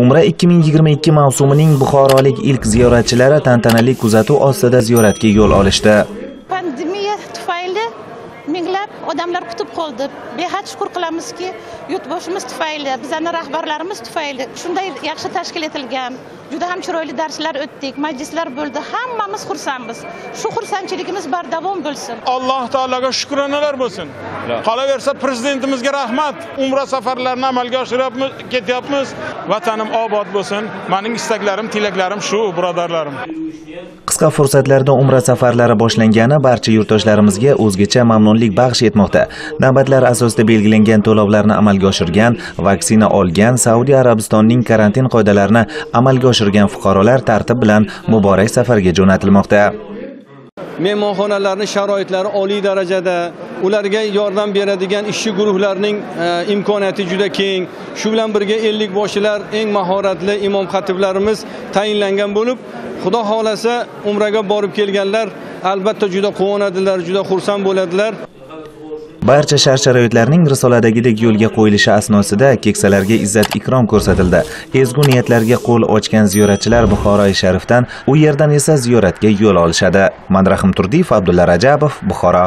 umra 2022 mavsumining buxorolik ilk ziyoratchilari tantanali kuzatuv ostida ziyoratga yo'l olishdi. Pandemiya tufayli minglab odamlar kutib qoldi. Behad shukur qilamizki yurtboshimiz tufayli bizani rahbarlarimiz tufayli shunday yaxshi tashkil etilgan juda ham chiroyli darslar o'tdik majlislar bo'ldi hammamiz xursandmiz. Shu xursandchiligimiz bardavom bo'lsin. Alloh taologa shukronalar bo'lsin. Qolaversa prezidentimizga rahmat. Umra safarlarini amalga oshiryapmiz ketyapmiz. Vatanim obod bo'lsin. Mening istaklarim tilaklarim shu birodarlarim. Qisqa fursatlarda umra safarlari boshlangani barcha yurtdoshlarimizga o'zgacha mamnunlik baxsh etmoqda. Navbatlar asosida belgilangan to'lovlarni amalga oshirgan vaksina olgan saudiya arabistonining karantin qoidalarini amalga oshirgan fuqarolar tartib bilan muborak safarga jo'natilmoqda. Mehmonxonalarni sharoitlari oliy darajada ularga yordam beradigan ishchi guruhlarning e, imkoniyati juda keng. Shu bilan birga ellik boshilar eng mahoratli imom xatiblarimiz tayinlangan bo'lib xudo xohlasa umraga borib kelganlar albatta juda quvonadilar juda xursand bo'ladilar. Barcha shart sharoitlarning risoladagidek yo'lga qo'yilishi asnosida keksalarga izzat ikrom ko'rsatildi. Ezgu niyatlarga qo'l ochgan ziyoratchilar buxoroi sharifdan u yerdan esa ziyoratga yo'l olishadi. Manrahim turdiyev abdulla rajabov buxoro.